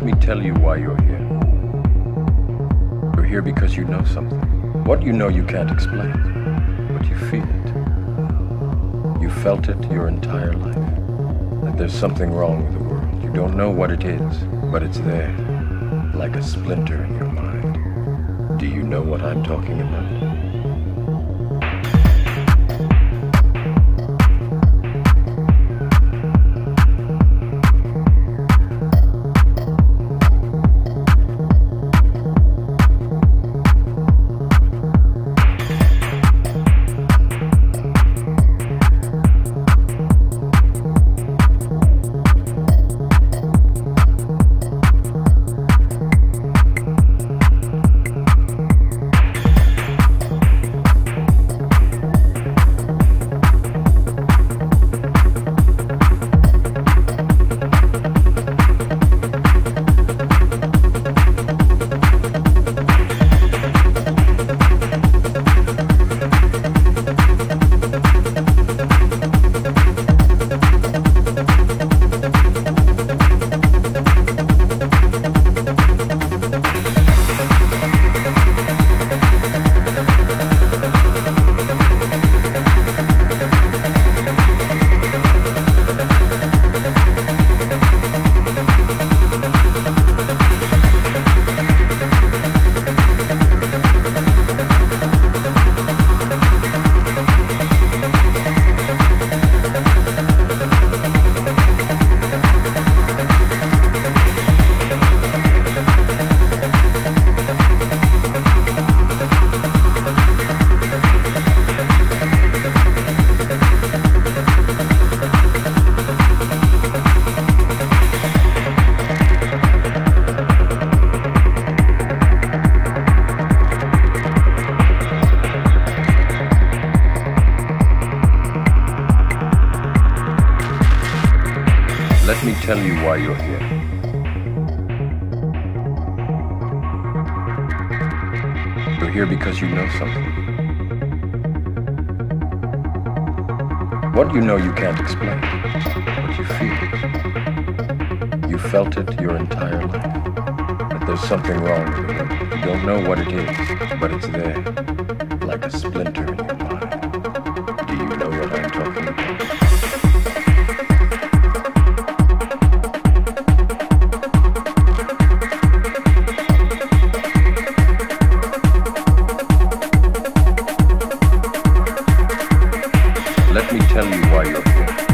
Let me tell you why you're here. You're here because you know something. What you know you can't explain, but you feel it. You felt it your entire life. That there's something wrong with the world. You don't know what it is, but it's there, like a splinter in your mind. Do you know what I'm talking about? Let me tell you why you're here. You're here because you know something. What you know you can't explain, but you feel it. You felt it your entire life. That there's something wrong with world. You don't know what it is, but it's there, like a splinter you.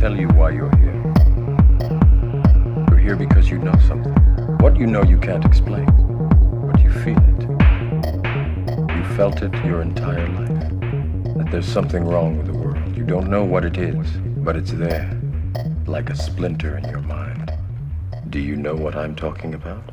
Tell you why you're here. You're here because you know something. What you know you can't explain, but you feel it. You felt it your entire life. That there's something wrong with the world. You don't know what it is, but it's there, like a splinter in your mind. Do you know what I'm talking about?